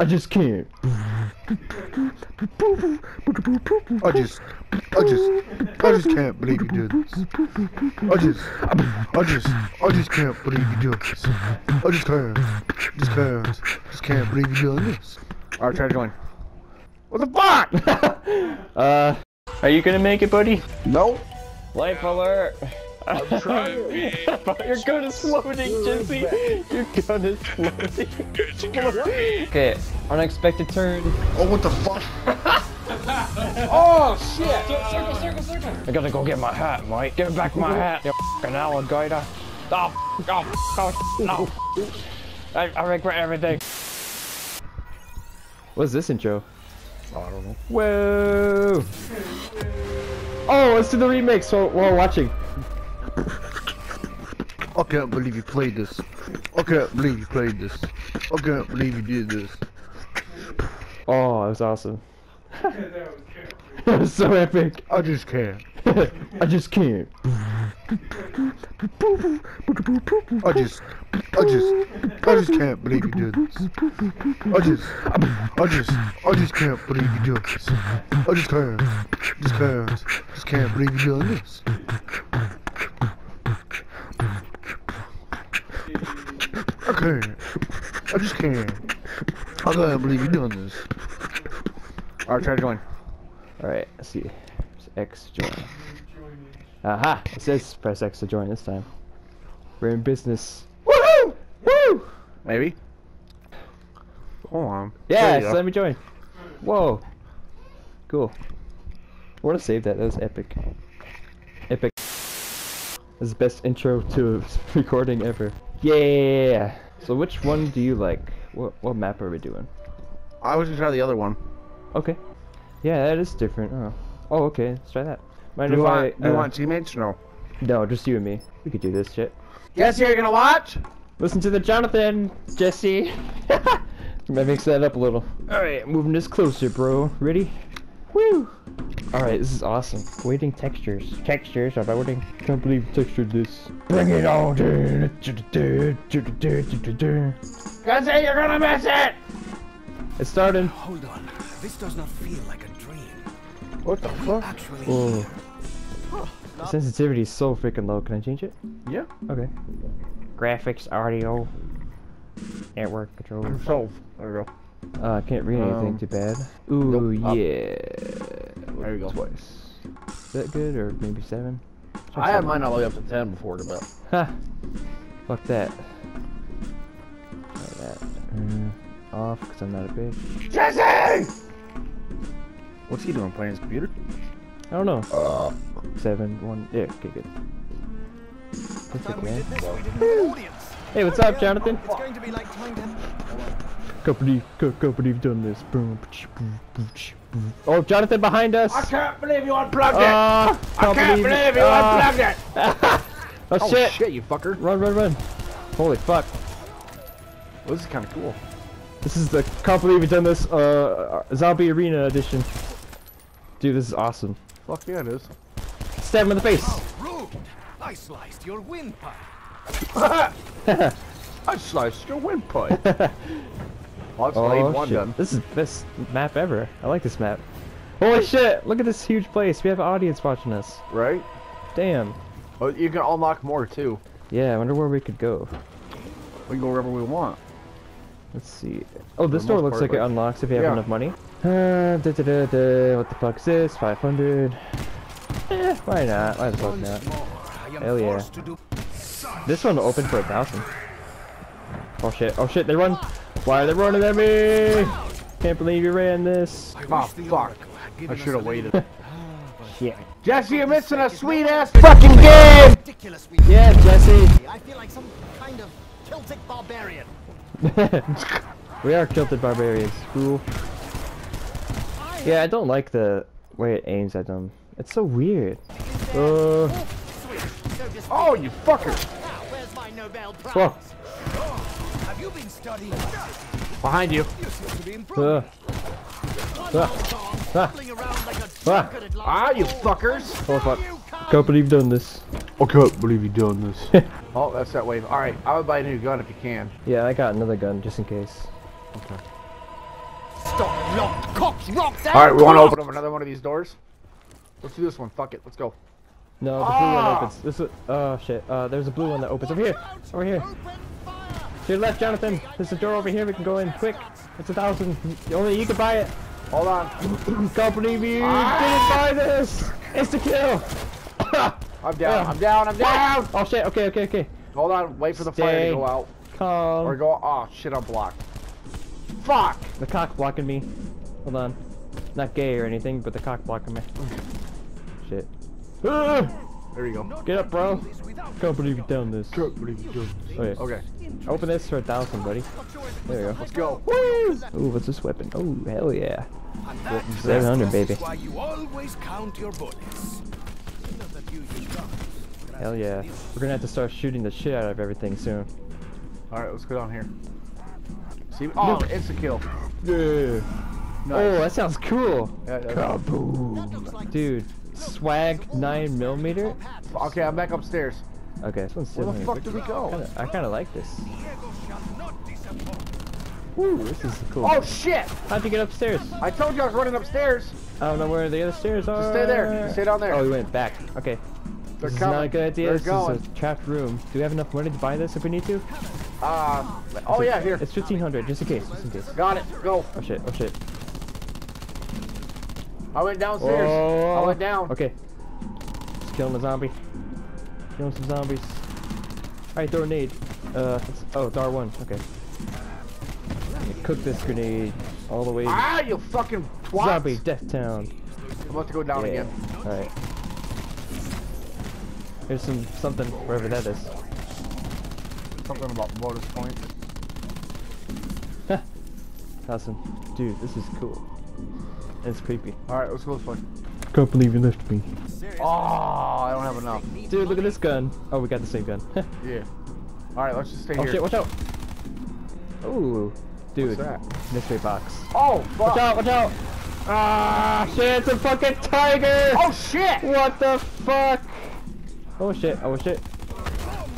I just can't. I just, I just, I just can't believe you did this. I just, I just, I just can't believe you did this. I just can't, just can't, just can't believe you did this. Alright, try to join. What the fuck? Uh, are you gonna make it, buddy? no. Life alert! I'm trying. You're going to floating, Jesse. You're going to floating. okay, unexpected turn. Oh, what the fuck? Oh shit! Circle, circle, circle. I gotta go get my hat, mate. Give back my hat, you fucking alligator. Oh, oh, oh, no. Oh, I, I regret everything. What's this intro? I don't know. Whoa! Oh, let's do the remix while, while watching. I can't believe you played this. I can't believe you played this. I can't believe you did this. Oh, that was awesome. that was so epic. I just can't. I just can't. I just, I just, I just can't believe you did this. I just, I just, I just can't believe you did this. I just can't, just can't, just can't believe you did this. Can't. I just can't. I can't believe you're doing this. Alright, try to join. Alright, let's see. It's X join. Aha! It says press X to join this time. We're in business. Woohoo! Woo! Maybe. Hold on. Yeah, There you let me join. Whoa. Cool. I want to save that. That was epic. Epic. This is the best intro to recording ever. Yeah. So which one do you like? What what map are we doing? I was gonna try the other one. Okay. Yeah, that is different. Oh. Oh, okay. Let's try that. Mind Do you if want, I? do you uh, want teammates or no? No, just you and me. We could do this shit. Guess you're gonna watch? Listen to the Jonathan, Jesse. Might mix that up a little. Alright, moving this closer, bro. Ready? Woo! Alright, this is awesome. Waiting textures. Textures are loading. Can't believe you textured this. Bring it on, dude. Guess you're gonna miss it! It's starting. Hold on. This does not feel like a dream. What the fuck? Actually, Whoa. The sensitivity is so freaking low. Can I change it? Yeah. Okay. Graphics, audio, network control. So, there we go. Uh, I can't read anything Um, too bad. Ooh, nope, up. yeah. There you go. Twice. Is that good, or maybe seven? Try I had mine all the way up to 10 before, but Ha! Fuck that. Try that. Mm, off, because I'm not a bitch. Jesse! What's he doing? Playing his computer? I don't know. Uh, Seven, one. Yeah, okay, good. Perfect, man. did this. We didn't have an audience. Hey, what's up, Jonathan? It's going to be like trying to. Company, co- company, you've done this. Boom, pch, boom. Oh, Jonathan behind us! I can't believe you unplugged it! Ah, I can't believe you Ah. unplugged it! oh, Oh shit. shit, you fucker. Run, run, run. Holy fuck. Well, this is kind of cool. This is the can't believe we've done this uh zombie arena edition. Dude, this is awesome. Fuck yeah, it is. Stab him in the face. Rude. I sliced your windpipe. I sliced your windpipe. Well, that's lane Oh one shit. done. This is the best map ever. I like this map. Holy shit! Look at this huge place. We have an audience watching us. Right? Damn. Oh, you can unlock more too. Yeah, I wonder where we could go. We can go wherever we want. Let's see. Oh, this door looks part, like it unlocks if you have Yeah. enough money. Uh, da, da, da, da. What the fuck is this? 500. Eh, why not? Why the fuck not? more, Hell yeah. forced to do. This one will open for a thousand. Oh shit, oh shit, they run! Why are they running at me? Can't believe you ran this. I Oh, fuck. Oracle had given I should have waited. Shit. Jesse, you're missing a sweet ass fucking game! Ridiculous. Yeah, Jesse! I feel like some kind of Celtic barbarian. we are Celtic barbarians. Cool. Yeah, I don't like the way it aims at them. It's so weird. Uh, Sweet. So just Oh, you fucker! now, where's my Nobel Prize? Whoa. Behind you. You seem to be improving. uh, ah, ah. wobbling around like a Ah. drunkard at last Ah, you fuckers! oh fuck. You come. Can't believe you've done this. I can't believe you've done this. Oh, that's that wave. Alright, I would buy a new gun if you can. Yeah, I got another gun just in case. Okay. Locked, cocked, rocked, and All right, we want to open up another one of these doors. Let's do this one. Fuck it. Let's go. No, the blue Ah! one opens. This is, oh shit. Uh, there's a blue one that opens over here. Over here. To your left, Jonathan. There's a door over here we can go in. Quick. It's a thousand. Only you can buy it. Hold on. Can't believe you Ah! didn't buy this. It's the kill. I'm down. I'm down. I'm down. oh shit. Okay, okay, okay. Hold on. Wait for the fire to go out. Calm. Or go. Oh shit! I'm blocked. Fuck. The cock blocking me. Hold on. Not gay or anything, but the cock blocking me. Shit. Ah! There you go. Get up, bro. Can't believe you done this. Can't believe you did this. Okay. Okay. Open this for a thousand, buddy. There we go. Let's go. Woo! Ooh, what's this weapon? Oh, hell yeah. 700, baby. Why you always count your bullets. Hell yeah. We're gonna have to start shooting the shit out of everything soon. All right. Let's go down here. See? Oh, insta kill. Yeah. Nice. Oh, that sounds cool. Yeah, yeah. Kaboom. Dude, swag 9 millimeter. Okay, I'm back upstairs. Okay, this one's Where the fuck did we go? I kind of like this. Woo, this is cool. Oh shit! How'd you get upstairs? I told you I was running upstairs. I don't know where the other stairs are. Just stay there. Just stay down there. Oh, we went back. Okay. They're this is not a good idea. They're this going. is a trapped room. Do we have enough money to buy this if we need to? Uh, oh yeah, here. It's 1500 just in case, just in case. Got it. Go. Oh shit, oh shit. I went downstairs. I went down. Okay. Just killing the zombie. Killing some zombies. Alright, throw a nade. Uh, it's- oh, it's R1. Okay. Cook this grenade all the way. Ah, you fucking twat. Zombie Death Town. I'm about to go down Yeah. again. Alright. There's some something wherever that is. Something about bonus points. Awesome. Dude, this is cool. It's creepy. All right, let's go this way. Can't believe you left me. Oh, I don't have enough. Dude, look at this gun. Oh, we got the same gun. Yeah. All right, let's just stay oh here. shit, watch out. Ooh. Dude. What's that? Mystery box. Oh, fuck. Watch out, watch out! Ah, shit, it's a fucking tiger! Oh shit! What the fuck? Oh shit, oh shit.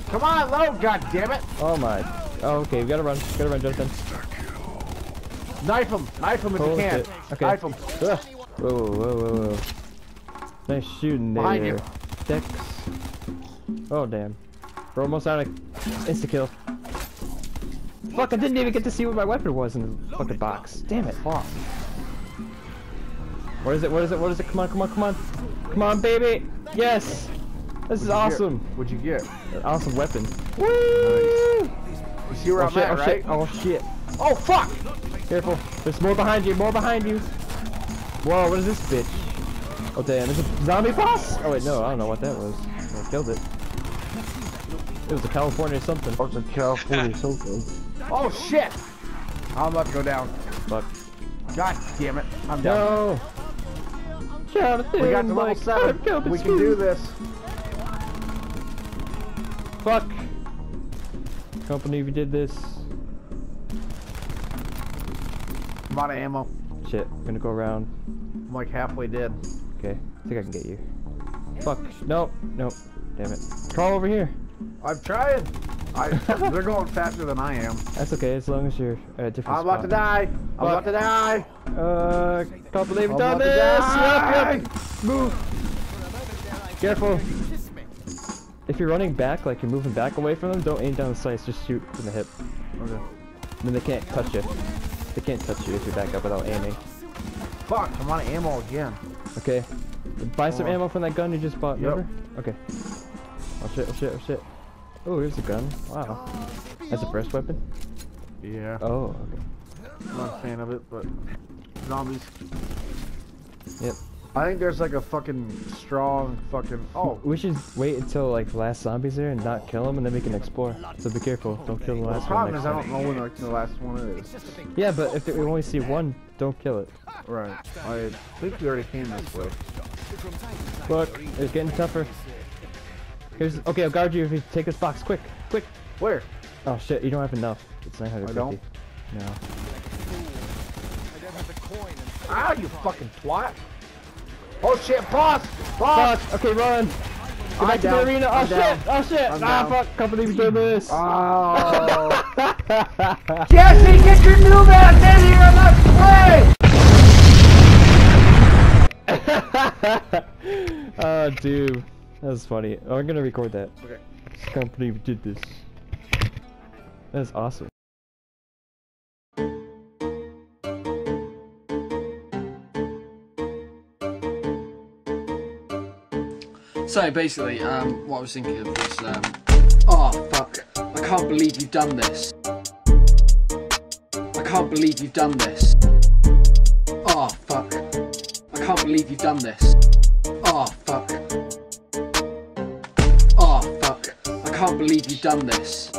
Come on, load, god damn it! Oh my. Oh, okay, we gotta run. We Gotta run, Jonathan. Knife him, knife him if Holy you can. shit. Okay. Knife him. Ugh. Whoa, whoa, whoa, whoa. Nice shooting there. Behind you. Dex. Oh, damn. We're almost out of insta kill. Fuck, I didn't even get to see what my weapon was in the fucking box. Damn it. Fuck. What is it? What is it? What is it? Come on, come on, come on. Come on, baby. Yes. This is What'd you get? awesome. What'd you get? An awesome weapon. Woo! You see where Oh I'm shit, at, oh right? shit, oh shit. Oh fuck! Careful. There's more behind you, more behind you. Whoa, what is this bitch? Oh damn, there's a zombie boss? Oh wait, no, I don't know what that was. I killed it. It was a California something. Oh, it's a California something. Oh shit! I'm about to go down. Fuck. God damn it. I'm down. No! Jonathan, We got to level like, 7. We can do this. Fuck. Can't believe you did this. I'm out of ammo. Shit, I'm gonna go around. I'm like halfway dead. I think I can get you. Fuck. Nope, nope. Damn it. Crawl over here. I'm trying. I, they're going faster than I am. That's okay, as long as you're at a different I'm about to die. I'm about to die. Uh, can't believe you've done this! Yep, yep! Move! Careful! If you're running back, like you're moving back away from them, don't aim down the sights, just shoot from the hip. Okay. Then they can't touch you. They can't touch you if you back up without aiming. Fuck, I'm out of ammo again. Okay. Buy some on. ammo from that gun you just bought, Yep. remember? Okay. Oh shit, oh shit, oh shit. Oh, here's a gun. Wow. That's a burst weapon? Yeah. Oh, okay. I'm not a fan of it, but zombies. Yep. I think there's like a fucking strong fucking. Oh, We should wait until like the last zombie's there and not kill them and then we can explore. So be careful, don't kill the the last one. problem next is I don't know when like the last one is. Yeah, but if we only see one, don't kill it. Right. I think we already came this way. Look, it's getting tougher. Here's okay. I'll guard you if you take this box. Quick, quick. Where? Oh shit, you don't have enough. It's 950. don't? No. Ah, you fucking twat! Oh shit, boss! Boss! boss. Okay, run! Get back to the arena! Oh shit! Oh shit! I'm ah, fuck! Can't doing this! Oh! Jesse, get your new man in here! I'm not play! oh, dude. That was funny. Oh, I'm gonna record that. Okay. Can't believe we did this. That's awesome. So basically, um, what I was thinking of was, um, oh fuck, I can't believe you've done this. I can't believe you've done this. Oh fuck, I can't believe you've done this. Oh fuck. Oh fuck, I can't believe you've done this.